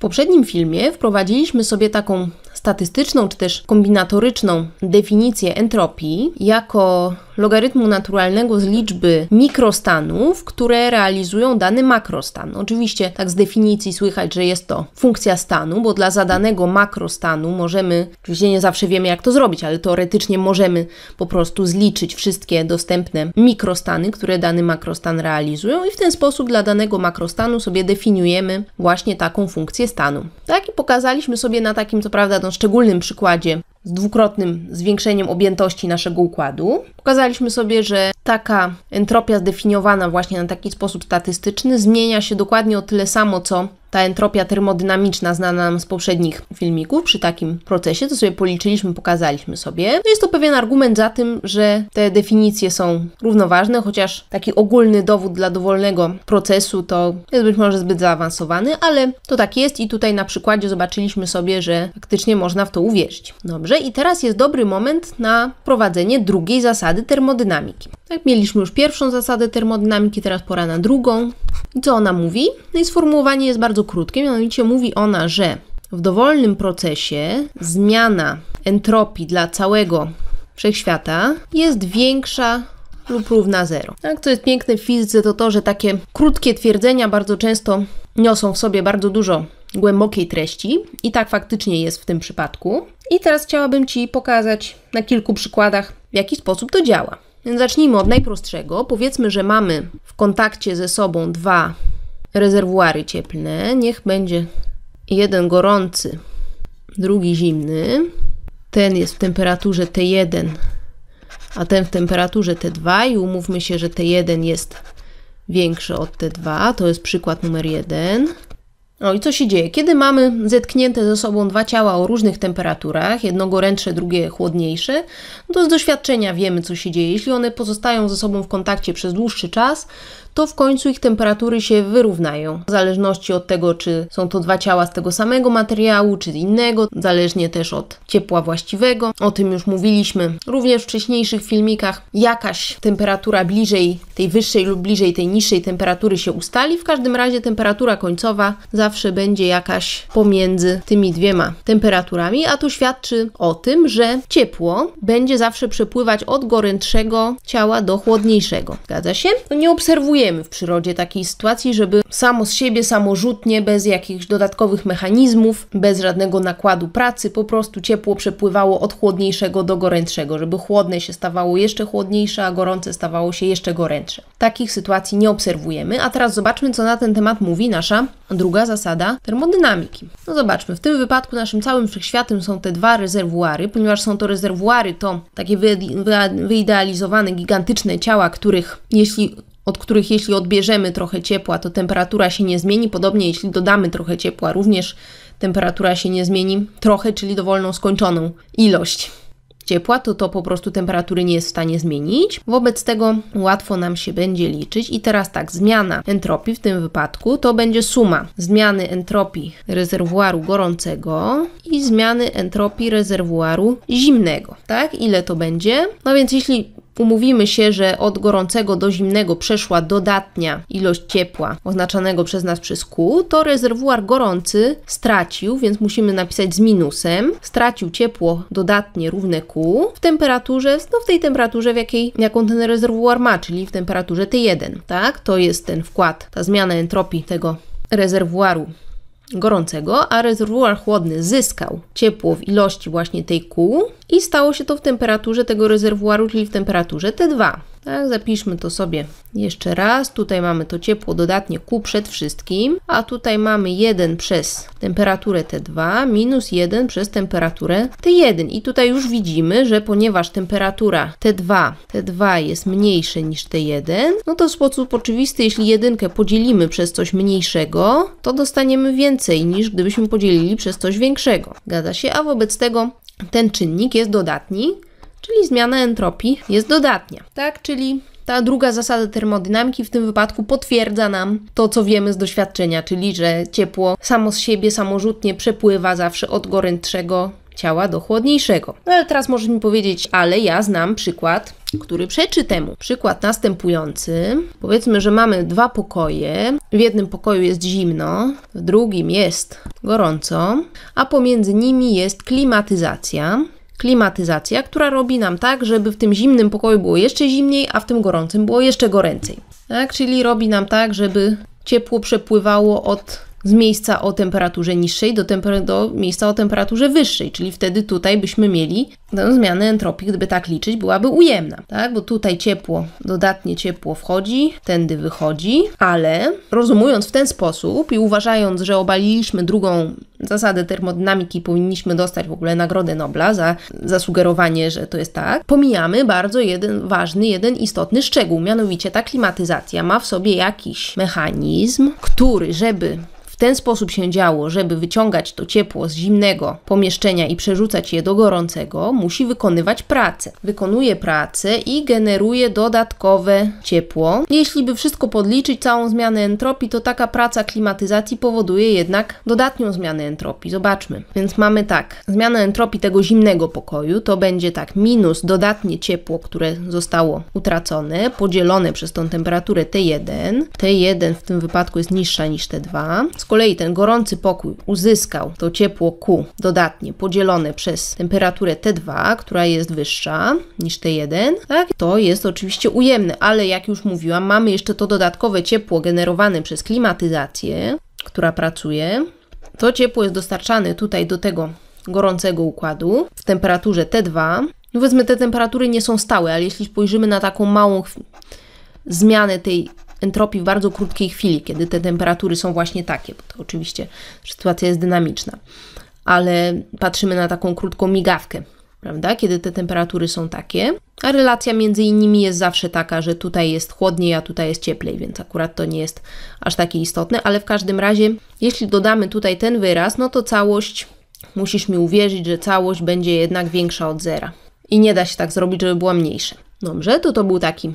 W poprzednim filmie wprowadziliśmy sobie taką statystyczną czy też kombinatoryczną definicję entropii jako logarytmu naturalnego z liczby mikrostanów, które realizują dany makrostan. Oczywiście tak z definicji słychać, że jest to funkcja stanu, bo dla zadanego makrostanu możemy, oczywiście nie zawsze wiemy jak to zrobić, ale teoretycznie możemy po prostu zliczyć wszystkie dostępne mikrostany, które dany makrostan realizują i w ten sposób dla danego makrostanu sobie definiujemy właśnie taką funkcję stanu. Tak i pokazaliśmy sobie na takim co prawda no, szczególnym przykładzie z dwukrotnym zwiększeniem objętości naszego układu. Pokazaliśmy sobie, że taka entropia zdefiniowana właśnie na taki sposób statystyczny zmienia się dokładnie o tyle samo, co ta entropia termodynamiczna znana nam z poprzednich filmików przy takim procesie, to sobie policzyliśmy, pokazaliśmy sobie. No jest to pewien argument za tym, że te definicje są równoważne, chociaż taki ogólny dowód dla dowolnego procesu to jest być może zbyt zaawansowany, ale to tak jest i tutaj na przykładzie zobaczyliśmy sobie, że faktycznie można w to uwierzyć. Dobrze, i teraz jest dobry moment na prowadzenie drugiej zasady termodynamiki. Tak, mieliśmy już pierwszą zasadę termodynamiki, teraz pora na drugą. I co ona mówi? No i sformułowanie jest bardzo krótkie, mianowicie mówi ona, że w dowolnym procesie zmiana entropii dla całego wszechświata jest większa lub równa zero. Tak, co jest piękne w fizyce, to to, że takie krótkie twierdzenia bardzo często niosą w sobie bardzo dużo głębokiej treści i tak faktycznie jest w tym przypadku. I teraz chciałabym Ci pokazać na kilku przykładach, w jaki sposób to działa. Więc zacznijmy od najprostszego. Powiedzmy, że mamy w kontakcie ze sobą dwa rezerwuary cieplne. Niech będzie jeden gorący, drugi zimny. Ten jest w temperaturze T1, a ten w temperaturze T2 i umówmy się, że T1 jest większy od T2. To jest przykład numer jeden. No i co się dzieje? Kiedy mamy zetknięte ze sobą dwa ciała o różnych temperaturach, jedno gorętsze, drugie chłodniejsze, no to z doświadczenia wiemy, co się dzieje. Jeśli one pozostają ze sobą w kontakcie przez dłuższy czas, to w końcu ich temperatury się wyrównają. W zależności od tego, czy są to dwa ciała z tego samego materiału, czy innego, zależnie też od ciepła właściwego. O tym już mówiliśmy również w wcześniejszych filmikach. Jakaś temperatura bliżej tej wyższej lub bliżej tej niższej temperatury się ustali. W każdym razie temperatura końcowa zawsze będzie jakaś pomiędzy tymi dwiema temperaturami, a to świadczy o tym, że ciepło będzie zawsze przepływać od gorętszego ciała do chłodniejszego. Zgadza się? To nie obserwujemy w przyrodzie takiej sytuacji, żeby samo z siebie, samorzutnie, bez jakichś dodatkowych mechanizmów, bez żadnego nakładu pracy, po prostu ciepło przepływało od chłodniejszego do gorętszego, żeby chłodne się stawało jeszcze chłodniejsze, a gorące stawało się jeszcze gorętsze. Takich sytuacji nie obserwujemy, a teraz zobaczmy, co na ten temat mówi nasza druga zasada termodynamiki. No zobaczmy, w tym wypadku naszym całym wszechświatem są te dwa rezerwuary, ponieważ są to rezerwuary, to takie wyidealizowane, gigantyczne ciała, których jeśli od których jeśli odbierzemy trochę ciepła, to temperatura się nie zmieni. Podobnie jeśli dodamy trochę ciepła, również temperatura się nie zmieni trochę, czyli dowolną skończoną ilość ciepła, to to po prostu temperatury nie jest w stanie zmienić. Wobec tego łatwo nam się będzie liczyć. I teraz tak, zmiana entropii w tym wypadku to będzie suma zmiany entropii rezerwuaru gorącego i zmiany entropii rezerwuaru zimnego. Tak? Ile to będzie? No więc jeśli umówimy się, że od gorącego do zimnego przeszła dodatnia ilość ciepła oznaczanego przez nas przez Q, to rezerwuar gorący stracił, więc musimy napisać z minusem, stracił ciepło dodatnie równe Q w temperaturze, no w tej temperaturze, w jakiej, jaką ten rezerwuar ma, czyli w temperaturze T1, tak? To jest ten wkład, ta zmiana entropii tego rezerwuaru gorącego, a rezerwuar chłodny zyskał ciepło w ilości właśnie tej Q i stało się to w temperaturze tego rezerwuaru, czyli w temperaturze T2. Tak, zapiszmy to sobie jeszcze raz. Tutaj mamy to ciepło dodatnie Q przed wszystkim, a tutaj mamy 1 przez temperaturę T2 minus 1 przez temperaturę T1. I tutaj już widzimy, że ponieważ temperatura T2, T2 jest mniejsze niż T1, no to w sposób oczywisty, jeśli jedynkę podzielimy przez coś mniejszego, to dostaniemy więcej niż gdybyśmy podzielili przez coś większego. Gada się, a wobec tego ten czynnik jest dodatni, czyli zmiana entropii jest dodatnia, tak? Czyli ta druga zasada termodynamiki w tym wypadku potwierdza nam to, co wiemy z doświadczenia, czyli że ciepło samo z siebie samorzutnie przepływa zawsze od gorętszego ciała do chłodniejszego. No ale teraz możesz mi powiedzieć, ale ja znam przykład, który przeczy temu. Przykład następujący. Powiedzmy, że mamy dwa pokoje. W jednym pokoju jest zimno, w drugim jest gorąco, a pomiędzy nimi jest klimatyzacja klimatyzacja, która robi nam tak, żeby w tym zimnym pokoju było jeszcze zimniej, a w tym gorącym było jeszcze goręcej. Tak? Czyli robi nam tak, żeby ciepło przepływało od z miejsca o temperaturze niższej do, temper do miejsca o temperaturze wyższej, czyli wtedy tutaj byśmy mieli tę zmianę entropii, gdyby tak liczyć, byłaby ujemna, tak? Bo tutaj ciepło, dodatnie ciepło wchodzi, tędy wychodzi, ale rozumując w ten sposób i uważając, że obaliliśmy drugą zasadę termodynamiki, powinniśmy dostać w ogóle Nagrodę Nobla za zasugerowanie, że to jest tak, pomijamy bardzo jeden ważny, jeden istotny szczegół, mianowicie ta klimatyzacja ma w sobie jakiś mechanizm, który, żeby ten sposób się działo, żeby wyciągać to ciepło z zimnego pomieszczenia i przerzucać je do gorącego, musi wykonywać pracę. Wykonuje pracę i generuje dodatkowe ciepło. Jeśli by wszystko podliczyć, całą zmianę entropii, to taka praca klimatyzacji powoduje jednak dodatnią zmianę entropii. Zobaczmy. Więc mamy tak, zmiana entropii tego zimnego pokoju to będzie tak minus dodatnie ciepło, które zostało utracone, podzielone przez tą temperaturę T1. T1 w tym wypadku jest niższa niż T2. Kolei ten gorący pokój uzyskał to ciepło Q dodatnie podzielone przez temperaturę T2, która jest wyższa niż T1, tak? To jest oczywiście ujemne, ale jak już mówiłam, mamy jeszcze to dodatkowe ciepło generowane przez klimatyzację, która pracuje. To ciepło jest dostarczane tutaj do tego gorącego układu w temperaturze T2. No powiedzmy, te temperatury nie są stałe, ale jeśli spojrzymy na taką małą zmianę tej entropii w bardzo krótkiej chwili, kiedy te temperatury są właśnie takie, bo to oczywiście sytuacja jest dynamiczna, ale patrzymy na taką krótką migawkę, prawda, kiedy te temperatury są takie, a relacja między innymi jest zawsze taka, że tutaj jest chłodniej, a tutaj jest cieplej, więc akurat to nie jest aż takie istotne, ale w każdym razie, jeśli dodamy tutaj ten wyraz, no to całość, musisz mi uwierzyć, że całość będzie jednak większa od zera. I nie da się tak zrobić, żeby była mniejsza. Dobrze, to to był taki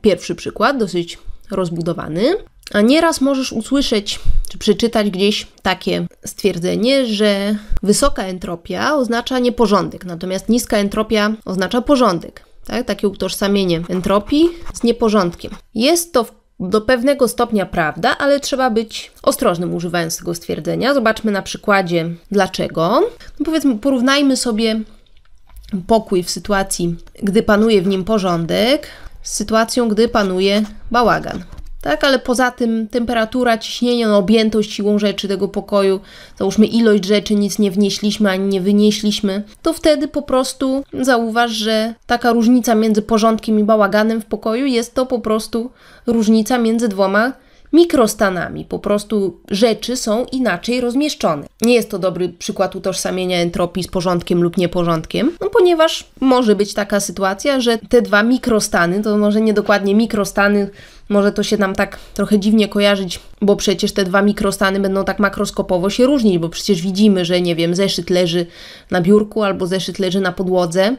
Pierwszy przykład, dosyć rozbudowany. A nieraz możesz usłyszeć czy przeczytać gdzieś takie stwierdzenie, że wysoka entropia oznacza nieporządek, natomiast niska entropia oznacza porządek. Tak? Takie utożsamienie entropii z nieporządkiem. Jest to do pewnego stopnia prawda, ale trzeba być ostrożnym używając tego stwierdzenia. Zobaczmy na przykładzie dlaczego. No powiedzmy, porównajmy sobie pokój w sytuacji, gdy panuje w nim porządek, z sytuacją, gdy panuje bałagan. Tak, ale poza tym temperatura, ciśnienie, no, objętość siłą rzeczy tego pokoju, załóżmy ilość rzeczy, nic nie wnieśliśmy ani nie wynieśliśmy, to wtedy po prostu zauważ, że taka różnica między porządkiem i bałaganem w pokoju jest to po prostu różnica między dwoma mikrostanami. Po prostu rzeczy są inaczej rozmieszczone. Nie jest to dobry przykład utożsamienia entropii z porządkiem lub nieporządkiem, no ponieważ może być taka sytuacja, że te dwa mikrostany, to może nie dokładnie mikrostany, może to się nam tak trochę dziwnie kojarzyć, bo przecież te dwa mikrostany będą tak makroskopowo się różnić, bo przecież widzimy, że nie wiem, zeszyt leży na biurku albo zeszyt leży na podłodze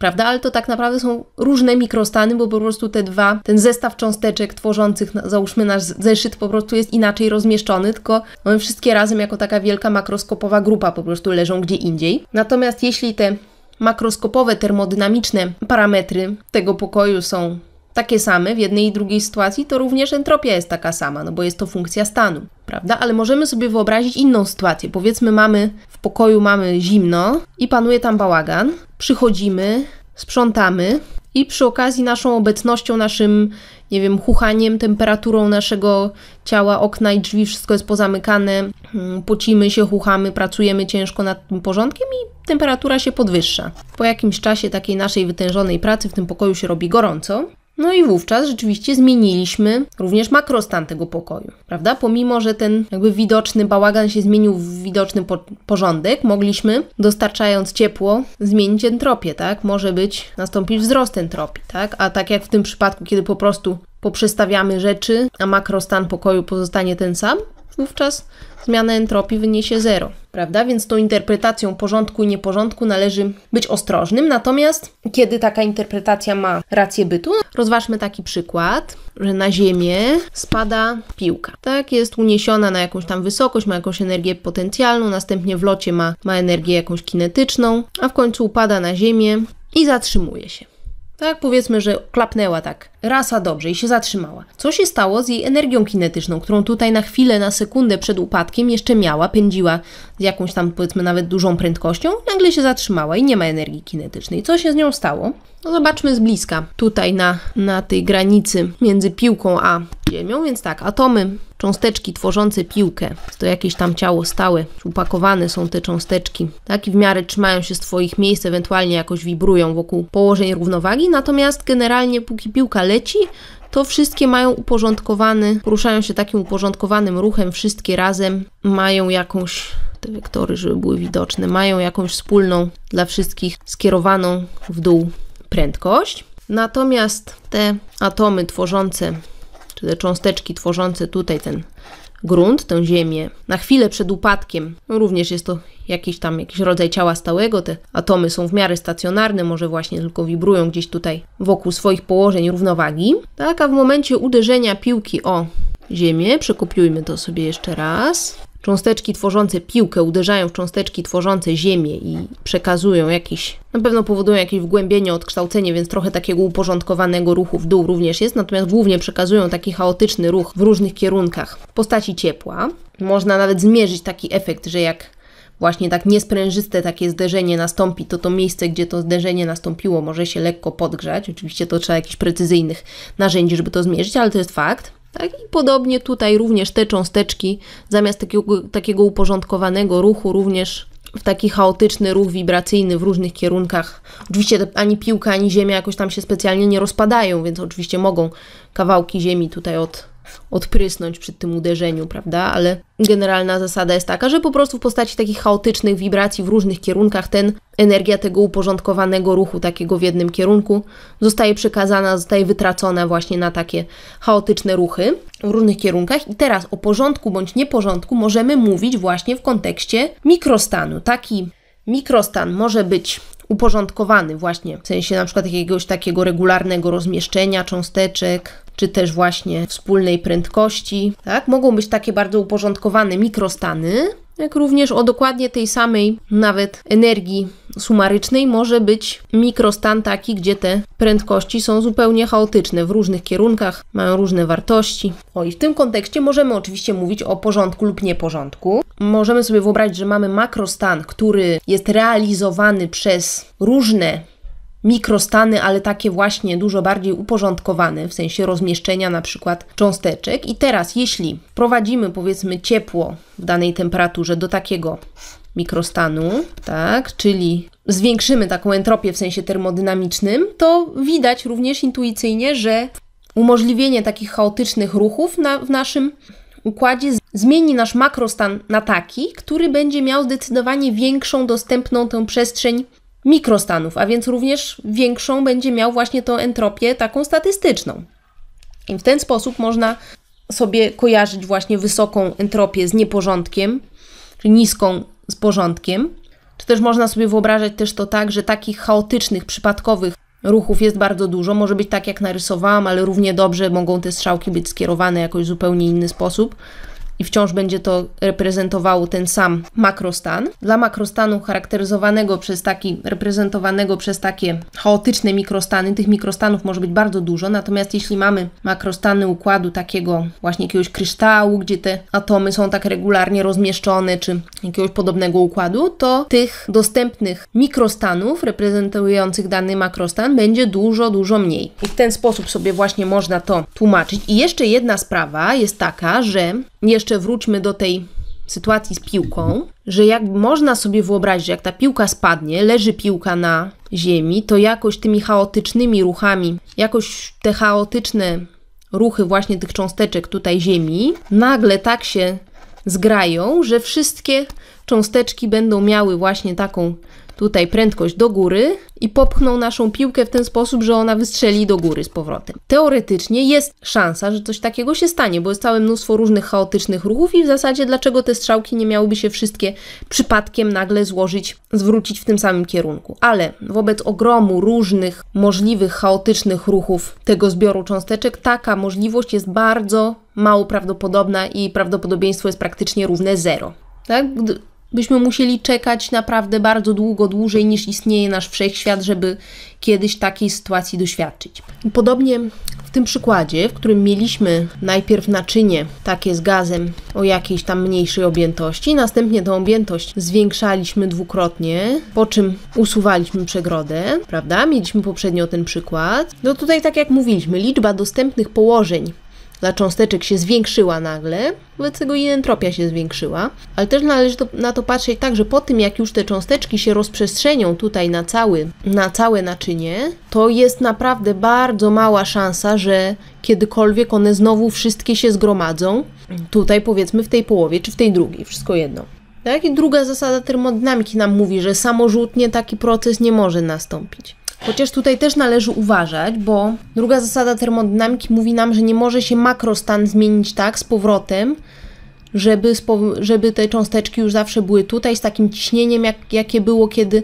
prawda? Ale to tak naprawdę są różne mikrostany, bo po prostu te dwa, ten zestaw cząsteczek tworzących, załóżmy nasz zeszyt po prostu jest inaczej rozmieszczony, tylko one wszystkie razem jako taka wielka makroskopowa grupa po prostu leżą gdzie indziej. Natomiast jeśli te makroskopowe termodynamiczne parametry tego pokoju są takie same w jednej i drugiej sytuacji, to również entropia jest taka sama, no bo jest to funkcja stanu, prawda? Ale możemy sobie wyobrazić inną sytuację. Powiedzmy, mamy pokoju mamy zimno i panuje tam bałagan. Przychodzimy, sprzątamy i przy okazji naszą obecnością, naszym, nie wiem, chuchaniem, temperaturą naszego ciała, okna i drzwi, wszystko jest pozamykane, mm, pocimy się, chuchamy, pracujemy ciężko nad tym porządkiem i temperatura się podwyższa. Po jakimś czasie takiej naszej wytężonej pracy w tym pokoju się robi gorąco no i wówczas rzeczywiście zmieniliśmy również makrostan tego pokoju, prawda? Pomimo, że ten jakby widoczny bałagan się zmienił w widoczny po porządek, mogliśmy, dostarczając ciepło, zmienić entropię, tak? Może być, nastąpić wzrost entropii, tak? A tak jak w tym przypadku, kiedy po prostu poprzestawiamy rzeczy, a makrostan pokoju pozostanie ten sam, wówczas zmiana entropii wyniesie zero, prawda? Więc tą interpretacją porządku i nieporządku należy być ostrożnym. Natomiast kiedy taka interpretacja ma rację bytu, rozważmy taki przykład, że na Ziemię spada piłka. Tak, jest uniesiona na jakąś tam wysokość, ma jakąś energię potencjalną, następnie w locie ma, ma energię jakąś kinetyczną, a w końcu upada na Ziemię i zatrzymuje się. Tak, powiedzmy, że klapnęła tak rasa dobrze i się zatrzymała. Co się stało z jej energią kinetyczną, którą tutaj na chwilę, na sekundę przed upadkiem jeszcze miała, pędziła z jakąś tam powiedzmy nawet dużą prędkością, nagle się zatrzymała i nie ma energii kinetycznej. Co się z nią stało? No zobaczmy z bliska, tutaj na, na tej granicy między piłką a Ziemią, więc tak, atomy, cząsteczki tworzące piłkę, to jakieś tam ciało stałe, upakowane są te cząsteczki, tak, i w miarę trzymają się swoich miejsc, ewentualnie jakoś wibrują wokół położeń równowagi, natomiast generalnie póki piłka leci, to wszystkie mają uporządkowany, poruszają się takim uporządkowanym ruchem, wszystkie razem mają jakąś te wektory, żeby były widoczne, mają jakąś wspólną dla wszystkich skierowaną w dół prędkość. Natomiast te atomy tworzące, czy te cząsteczki tworzące tutaj ten grunt, tę ziemię, na chwilę przed upadkiem, no również jest to jakiś tam jakiś rodzaj ciała stałego, te atomy są w miarę stacjonarne, może właśnie tylko wibrują gdzieś tutaj wokół swoich położeń równowagi, tak, a w momencie uderzenia piłki o ziemię, przekopiujmy to sobie jeszcze raz, cząsteczki tworzące piłkę uderzają w cząsteczki tworzące ziemię i przekazują jakiś, na pewno powodują jakieś wgłębienie, odkształcenie, więc trochę takiego uporządkowanego ruchu w dół również jest, natomiast głównie przekazują taki chaotyczny ruch w różnych kierunkach w postaci ciepła. Można nawet zmierzyć taki efekt, że jak właśnie tak niesprężyste takie zderzenie nastąpi, to to miejsce, gdzie to zderzenie nastąpiło, może się lekko podgrzać. Oczywiście to trzeba jakichś precyzyjnych narzędzi, żeby to zmierzyć, ale to jest fakt. Tak? I podobnie tutaj również te cząsteczki, zamiast takiego, takiego uporządkowanego ruchu, również w taki chaotyczny ruch wibracyjny w różnych kierunkach. Oczywiście ani piłka, ani ziemia jakoś tam się specjalnie nie rozpadają, więc oczywiście mogą kawałki ziemi tutaj od odprysnąć przy tym uderzeniu, prawda? Ale generalna zasada jest taka, że po prostu w postaci takich chaotycznych wibracji w różnych kierunkach ten energia tego uporządkowanego ruchu, takiego w jednym kierunku, zostaje przekazana, zostaje wytracona właśnie na takie chaotyczne ruchy w różnych kierunkach. I teraz o porządku bądź nieporządku możemy mówić właśnie w kontekście mikrostanu. Taki mikrostan może być uporządkowany właśnie w sensie na przykład jakiegoś takiego regularnego rozmieszczenia cząsteczek, czy też właśnie wspólnej prędkości. Tak? Mogą być takie bardzo uporządkowane mikrostany, jak również o dokładnie tej samej nawet energii sumarycznej może być mikrostan taki, gdzie te prędkości są zupełnie chaotyczne w różnych kierunkach, mają różne wartości. O i w tym kontekście możemy oczywiście mówić o porządku lub nieporządku. Możemy sobie wyobrazić, że mamy makrostan, który jest realizowany przez różne mikrostany, ale takie właśnie dużo bardziej uporządkowane, w sensie rozmieszczenia na przykład cząsteczek. I teraz, jeśli wprowadzimy powiedzmy ciepło w danej temperaturze do takiego mikrostanu, tak, czyli zwiększymy taką entropię w sensie termodynamicznym, to widać również intuicyjnie, że umożliwienie takich chaotycznych ruchów na, w naszym układzie zmieni nasz makrostan na taki, który będzie miał zdecydowanie większą dostępną tę przestrzeń mikrostanów, a więc również większą będzie miał właśnie tą entropię taką statystyczną. I w ten sposób można sobie kojarzyć właśnie wysoką entropię z nieporządkiem, czy niską z porządkiem. Czy też można sobie wyobrażać też to tak, że takich chaotycznych, przypadkowych ruchów jest bardzo dużo. Może być tak, jak narysowałam, ale równie dobrze mogą te strzałki być skierowane jakoś zupełnie inny sposób i wciąż będzie to reprezentowało ten sam makrostan. Dla makrostanu charakteryzowanego przez taki, reprezentowanego przez takie chaotyczne mikrostany, tych mikrostanów może być bardzo dużo, natomiast jeśli mamy makrostany układu takiego właśnie jakiegoś kryształu, gdzie te atomy są tak regularnie rozmieszczone, czy jakiegoś podobnego układu, to tych dostępnych mikrostanów reprezentujących dany makrostan będzie dużo, dużo mniej. I w ten sposób sobie właśnie można to tłumaczyć. I jeszcze jedna sprawa jest taka, że jeszcze wróćmy do tej sytuacji z piłką, że jak można sobie wyobrazić, że jak ta piłka spadnie, leży piłka na ziemi, to jakoś tymi chaotycznymi ruchami, jakoś te chaotyczne ruchy właśnie tych cząsteczek tutaj ziemi, nagle tak się zgrają, że wszystkie cząsteczki będą miały właśnie taką tutaj prędkość do góry i popchnął naszą piłkę w ten sposób, że ona wystrzeli do góry z powrotem. Teoretycznie jest szansa, że coś takiego się stanie, bo jest całe mnóstwo różnych chaotycznych ruchów i w zasadzie dlaczego te strzałki nie miałyby się wszystkie przypadkiem nagle złożyć, zwrócić w tym samym kierunku. Ale wobec ogromu różnych możliwych chaotycznych ruchów tego zbioru cząsteczek, taka możliwość jest bardzo mało prawdopodobna i prawdopodobieństwo jest praktycznie równe zero. Tak? Byśmy musieli czekać naprawdę bardzo długo, dłużej niż istnieje nasz wszechświat, żeby kiedyś takiej sytuacji doświadczyć. Podobnie w tym przykładzie, w którym mieliśmy najpierw naczynie takie z gazem o jakiejś tam mniejszej objętości, następnie tę objętość zwiększaliśmy dwukrotnie, po czym usuwaliśmy przegrodę, prawda? Mieliśmy poprzednio ten przykład. No tutaj, tak jak mówiliśmy, liczba dostępnych położeń dla cząsteczek się zwiększyła nagle, wobec tego i entropia się zwiększyła, ale też należy to, na to patrzeć tak, że po tym jak już te cząsteczki się rozprzestrzenią tutaj na, cały, na całe naczynie, to jest naprawdę bardzo mała szansa, że kiedykolwiek one znowu wszystkie się zgromadzą, tutaj powiedzmy w tej połowie czy w tej drugiej, wszystko jedno. Tak? I druga zasada termodynamiki nam mówi, że samorzutnie taki proces nie może nastąpić. Chociaż tutaj też należy uważać, bo druga zasada termodynamiki mówi nam, że nie może się makrostan zmienić tak z powrotem, żeby, żeby te cząsteczki już zawsze były tutaj z takim ciśnieniem, jak, jakie było, kiedy,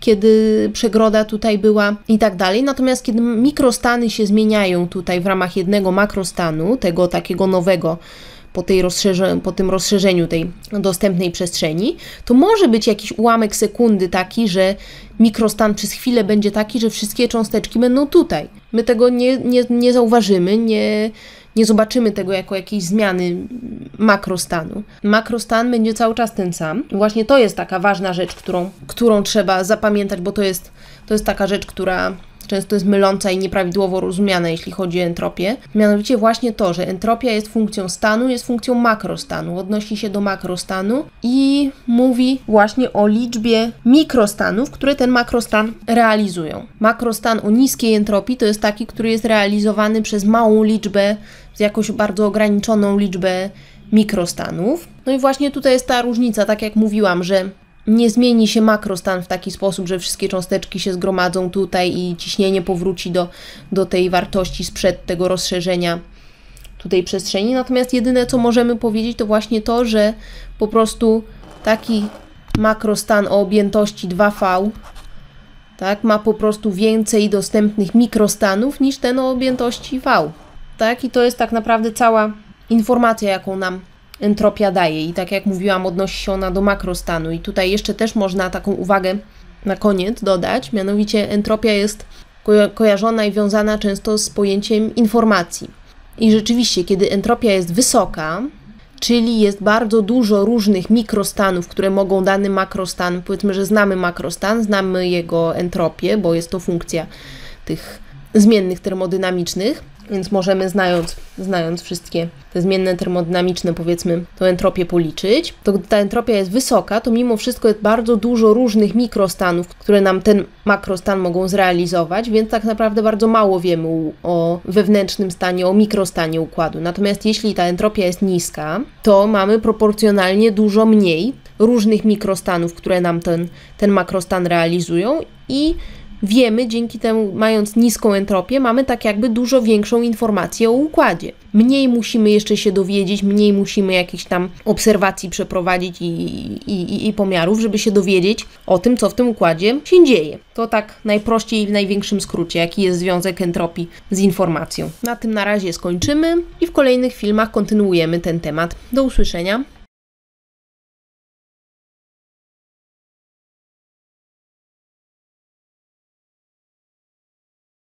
kiedy przegroda tutaj była i tak dalej. Natomiast kiedy mikrostany się zmieniają tutaj w ramach jednego makrostanu, tego takiego nowego, po, tej rozszerze, po tym rozszerzeniu tej dostępnej przestrzeni, to może być jakiś ułamek sekundy taki, że mikrostan przez chwilę będzie taki, że wszystkie cząsteczki będą tutaj. My tego nie, nie, nie zauważymy, nie, nie zobaczymy tego jako jakiejś zmiany makrostanu. Makrostan będzie cały czas ten sam. Właśnie to jest taka ważna rzecz, którą, którą trzeba zapamiętać, bo to jest, to jest taka rzecz, która często jest myląca i nieprawidłowo rozumiana, jeśli chodzi o entropię. Mianowicie właśnie to, że entropia jest funkcją stanu, jest funkcją makrostanu, odnosi się do makrostanu i mówi właśnie o liczbie mikrostanów, które ten makrostan realizują. Makrostan o niskiej entropii to jest taki, który jest realizowany przez małą liczbę, jakąś bardzo ograniczoną liczbę mikrostanów. No i właśnie tutaj jest ta różnica, tak jak mówiłam, że nie zmieni się makrostan w taki sposób, że wszystkie cząsteczki się zgromadzą tutaj i ciśnienie powróci do, do tej wartości sprzed tego rozszerzenia tutaj przestrzeni. Natomiast jedyne, co możemy powiedzieć, to właśnie to, że po prostu taki makrostan o objętości 2V tak, ma po prostu więcej dostępnych mikrostanów niż ten o objętości V. Tak? I to jest tak naprawdę cała informacja, jaką nam entropia daje. I tak jak mówiłam, odnosi się ona do makrostanu. I tutaj jeszcze też można taką uwagę na koniec dodać, mianowicie entropia jest ko kojarzona i wiązana często z pojęciem informacji. I rzeczywiście, kiedy entropia jest wysoka, czyli jest bardzo dużo różnych mikrostanów, które mogą dany makrostan, powiedzmy, że znamy makrostan, znamy jego entropię, bo jest to funkcja tych zmiennych termodynamicznych, więc możemy znając, znając wszystkie te zmienne termodynamiczne, powiedzmy, tą entropię policzyć, to gdy ta entropia jest wysoka, to mimo wszystko jest bardzo dużo różnych mikrostanów, które nam ten makrostan mogą zrealizować, więc tak naprawdę bardzo mało wiemy o wewnętrznym stanie, o mikrostanie układu. Natomiast jeśli ta entropia jest niska, to mamy proporcjonalnie dużo mniej różnych mikrostanów, które nam ten, ten makrostan realizują i wiemy, dzięki temu, mając niską entropię, mamy tak jakby dużo większą informację o układzie. Mniej musimy jeszcze się dowiedzieć, mniej musimy jakichś tam obserwacji przeprowadzić i, i, i, pomiarów, żeby się dowiedzieć o tym, co w tym układzie się dzieje. To tak najprościej i w największym skrócie, jaki jest związek entropii z informacją. Na tym na razie skończymy i w kolejnych filmach kontynuujemy ten temat. Do usłyszenia.